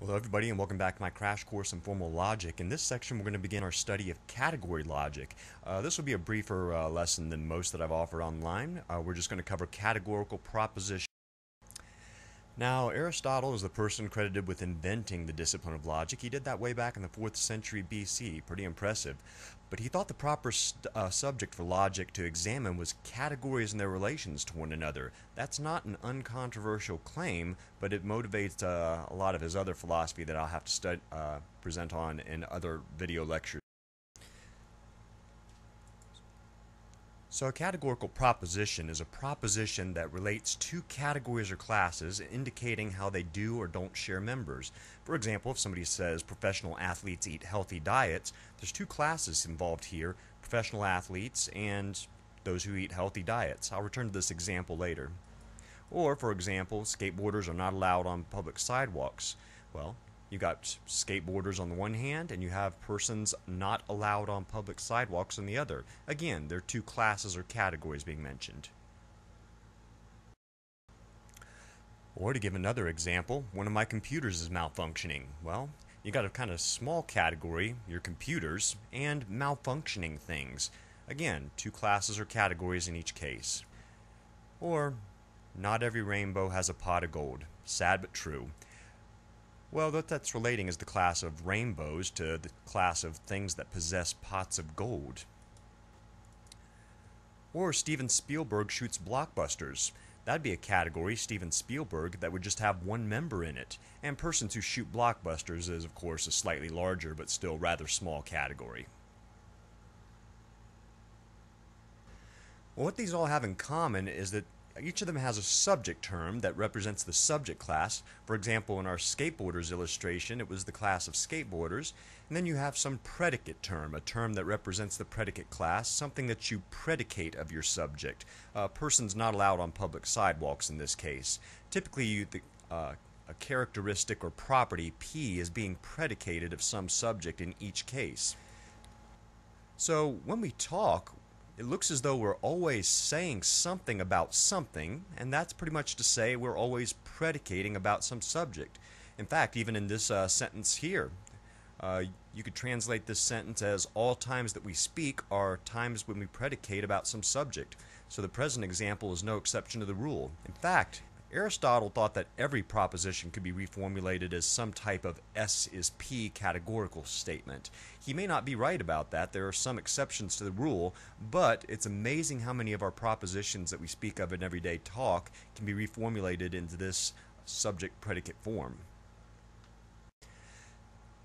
Hello everybody and welcome back to my crash course in formal logic. In this section we're going to begin our study of category logic. Uh, this will be a briefer uh, lesson than most that I've offered online. Uh, we're just going to cover categorical propositions. Now, Aristotle is the person credited with inventing the discipline of logic. He did that way back in the 4th century BC. Pretty impressive. But he thought the proper uh, subject for logic to examine was categories and their relations to one another. That's not an uncontroversial claim, but it motivates uh, a lot of his other philosophy that I'll have to uh, present on in other video lectures. So a categorical proposition is a proposition that relates two categories or classes indicating how they do or don't share members. For example, if somebody says professional athletes eat healthy diets, there's two classes involved here, professional athletes and those who eat healthy diets. I'll return to this example later. Or, for example, skateboarders are not allowed on public sidewalks. Well, you got skateboarders on the one hand, and you have persons not allowed on public sidewalks on the other. Again, there are two classes or categories being mentioned. Or to give another example, one of my computers is malfunctioning. Well, you got a kind of small category, your computers, and malfunctioning things. Again, two classes or categories in each case. Or, not every rainbow has a pot of gold. Sad but true. Well, what that's relating is the class of rainbows to the class of things that possess pots of gold. Or Steven Spielberg shoots blockbusters. That'd be a category, Steven Spielberg, that would just have one member in it. And persons who shoot blockbusters is, of course, a slightly larger but still rather small category. Well, what these all have in common is that each of them has a subject term that represents the subject class. For example, in our skateboarders illustration, it was the class of skateboarders. And then you have some predicate term, a term that represents the predicate class, something that you predicate of your subject. A person's not allowed on public sidewalks in this case. Typically, you, the, uh, a characteristic or property P is being predicated of some subject in each case. So when we talk, it looks as though we're always saying something about something, and that's pretty much to say we're always predicating about some subject. In fact, even in this uh, sentence here, uh, you could translate this sentence as all times that we speak are times when we predicate about some subject. So the present example is no exception to the rule. In fact, Aristotle thought that every proposition could be reformulated as some type of S is P categorical statement. He may not be right about that, there are some exceptions to the rule, but it's amazing how many of our propositions that we speak of in everyday talk can be reformulated into this subject predicate form.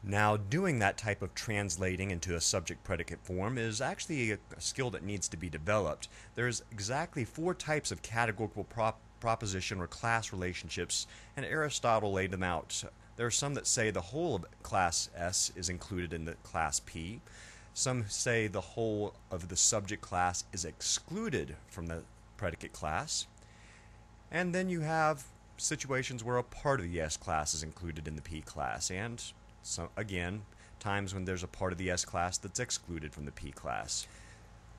Now, doing that type of translating into a subject predicate form is actually a, skill that needs to be developed. There's exactly four types of categorical prop proposition or class relationships, and Aristotle laid them out. There are some that say the whole of class S is included in the class P. Some say the whole of the subject class is excluded from the predicate class. And then you have situations where a part of the S class is included in the P class, and so again, times when there's a part of the S class that's excluded from the P class.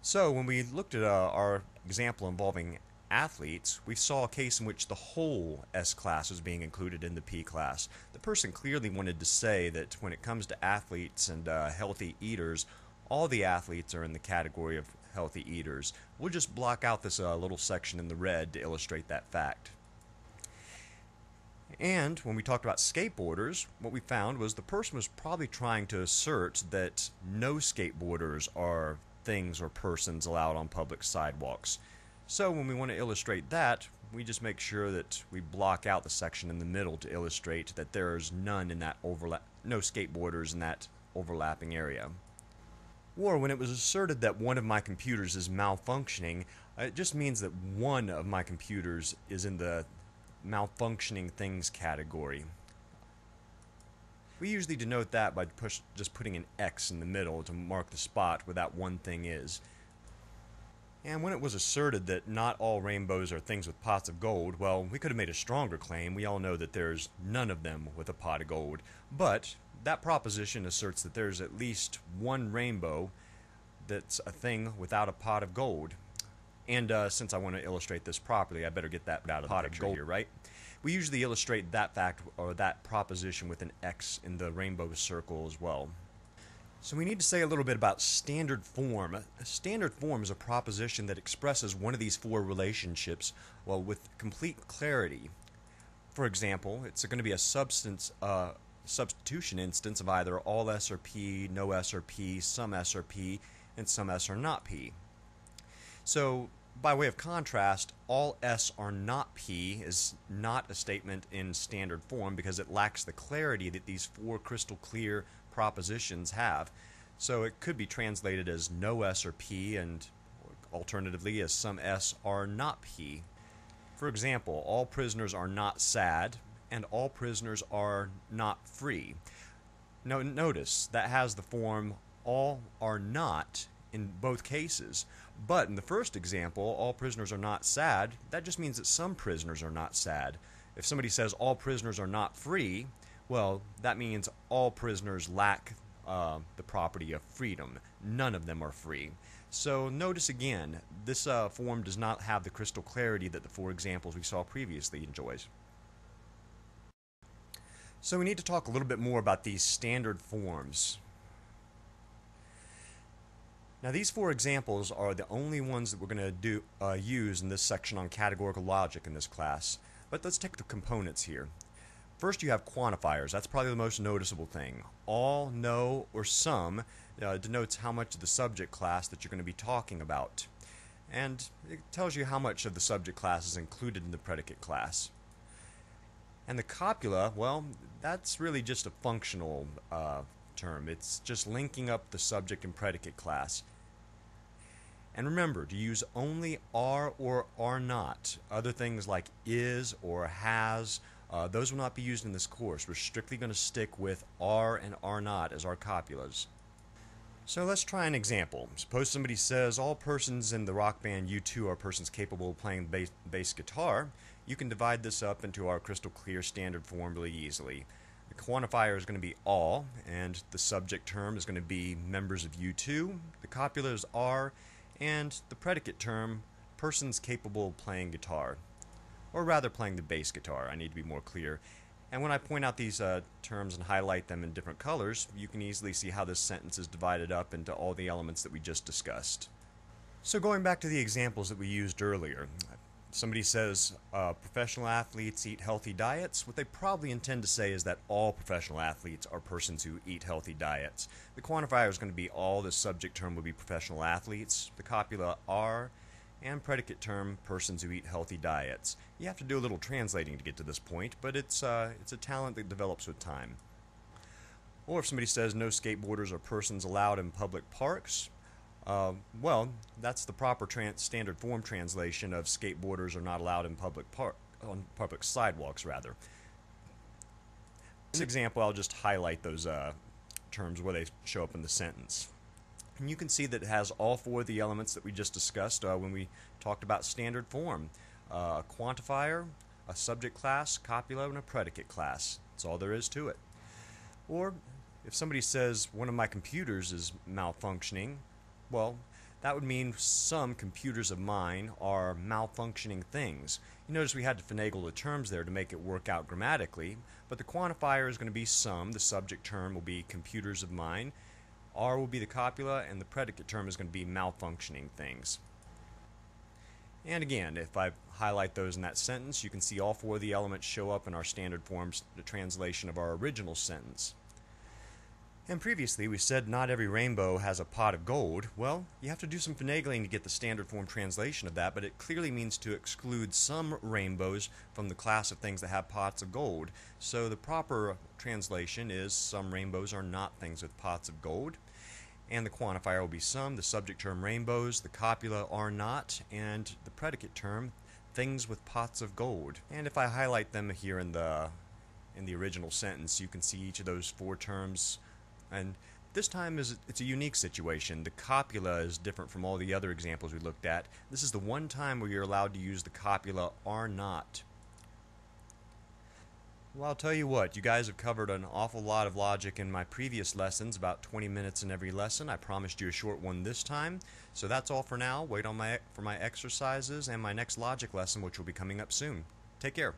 So when we looked at uh, our example involving athletes, we saw a case in which the whole S class was being included in the P class. The person clearly wanted to say that when it comes to athletes and uh, healthy eaters, all the athletes are in the category of healthy eaters. We'll just block out this uh, little section in the red to illustrate that fact. And when we talked about skateboarders, what we found was the person was probably trying to assert that no skateboarders are things or persons allowed on public sidewalks. So when we want to illustrate that, we just make sure that we block out the section in the middle to illustrate that there's none in that overlap, no skateboarders in that overlapping area. Or when it was asserted that one of my computers is malfunctioning, uh, it just means that one of my computers is in the malfunctioning things category. We usually denote that by push, just putting an X in the middle to mark the spot where that one thing is. And when it was asserted that not all rainbows are things with pots of gold, well, we could have made a stronger claim. We all know that there's none of them with a pot of gold. But that proposition asserts that there's at least one rainbow that's a thing without a pot of gold. And uh, since I want to illustrate this properly, I better get that out of pot the picture here, right? we usually illustrate that fact or that proposition with an X in the rainbow circle as well. So we need to say a little bit about standard form. A standard form is a proposition that expresses one of these four relationships well with complete clarity. For example, it's going to be a substance uh, substitution instance of either all S or P, no S or P, some S or P, and some S are not P. So by way of contrast, all S are not P is not a statement in standard form because it lacks the clarity that these four crystal clear propositions have. So it could be translated as no S or P and alternatively as some S are not P. For example, all prisoners are not sad and all prisoners are not free. Now notice that has the form all are not in both cases. But in the first example, all prisoners are not sad, that just means that some prisoners are not sad. If somebody says all prisoners are not free, well, that means all prisoners lack uh, the property of freedom. None of them are free. So notice again, this uh, form does not have the crystal clarity that the four examples we saw previously enjoys. So we need to talk a little bit more about these standard forms. Now these four examples are the only ones that we're going to do uh, use in this section on categorical logic in this class. But let's take the components here. First, you have quantifiers. That's probably the most noticeable thing. All, no, or some uh, denotes how much of the subject class that you're going to be talking about. And it tells you how much of the subject class is included in the predicate class. And the copula, well, that's really just a functional uh, term. It's just linking up the subject and predicate class. And remember to use only are or are not. Other things like is or has uh, those will not be used in this course. We're strictly going to stick with are and are not as our copulas. So let's try an example. Suppose somebody says all persons in the rock band U2 are persons capable of playing bass, bass guitar. You can divide this up into our crystal clear standard form really easily. The quantifier is going to be all, and the subject term is going to be members of U2. The copula is are, and the predicate term, persons capable of playing guitar or rather playing the bass guitar. I need to be more clear. And when I point out these uh, terms and highlight them in different colors, you can easily see how this sentence is divided up into all the elements that we just discussed. So going back to the examples that we used earlier, somebody says uh, professional athletes eat healthy diets. What they probably intend to say is that all professional athletes are persons who eat healthy diets. The quantifier is going to be all, the subject term would be professional athletes. The copula are, and predicate term persons who eat healthy diets. You have to do a little translating to get to this point, but it's, uh, it's a talent that develops with time. Or if somebody says no skateboarders or persons allowed in public parks, uh, well, that's the proper standard form translation of skateboarders are not allowed in public park on public sidewalks rather. This example, I'll just highlight those uh, terms where they show up in the sentence. And you can see that it has all four of the elements that we just discussed uh, when we talked about standard form. Uh, a quantifier, a subject class, copula, and a predicate class. That's all there is to it. Or if somebody says one of my computers is malfunctioning, well, that would mean some computers of mine are malfunctioning things. You notice we had to finagle the terms there to make it work out grammatically, but the quantifier is going to be some, the subject term will be computers of mine, are will be the copula, and the predicate term is going to be malfunctioning things. And again, if I highlight those in that sentence, you can see all four of the elements show up in our standard forms, the translation of our original sentence. And previously we said not every rainbow has a pot of gold. Well, you have to do some finagling to get the standard form translation of that, but it clearly means to exclude some rainbows from the class of things that have pots of gold. So the proper translation is some rainbows are not things with pots of gold. And the quantifier will be some, the subject term rainbows, the copula are not, and the predicate term things with pots of gold. And if I highlight them here in the in the original sentence, you can see each of those four terms and this time is it's a unique situation. The copula is different from all the other examples we looked at. This is the one time where you're allowed to use the copula are not. Well, I'll tell you what, you guys have covered an awful lot of logic in my previous lessons, about 20 minutes in every lesson. I promised you a short one this time. So that's all for now. Wait on my for my exercises and my next logic lesson which will be coming up soon. Take care.